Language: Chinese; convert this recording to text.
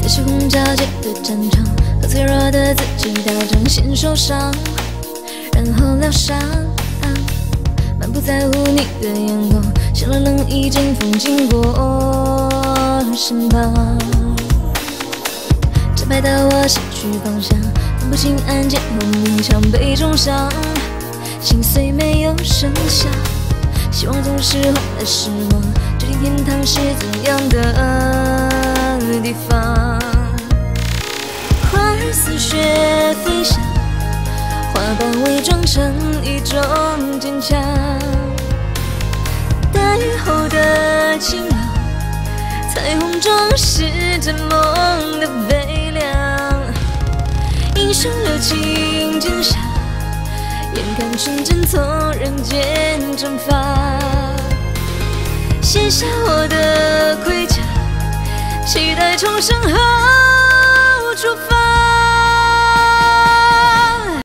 在时空交界的战场，和脆弱的自己打仗，先受伤，然后疗伤。满不在乎你的眼光，像了冷一阵风经过身旁，这拍到我失去方向，分不清安静和鸣枪被重伤，心碎没有声响，希望总是换来失望，究竟天堂是怎样的。似雪飞翔，花瓣伪装成一种坚强，大雨后的晴朗。彩虹中是着梦的悲凉，英雄留情剑下，眼看纯真从人间蒸发，卸下我的盔甲，期待重生后出发。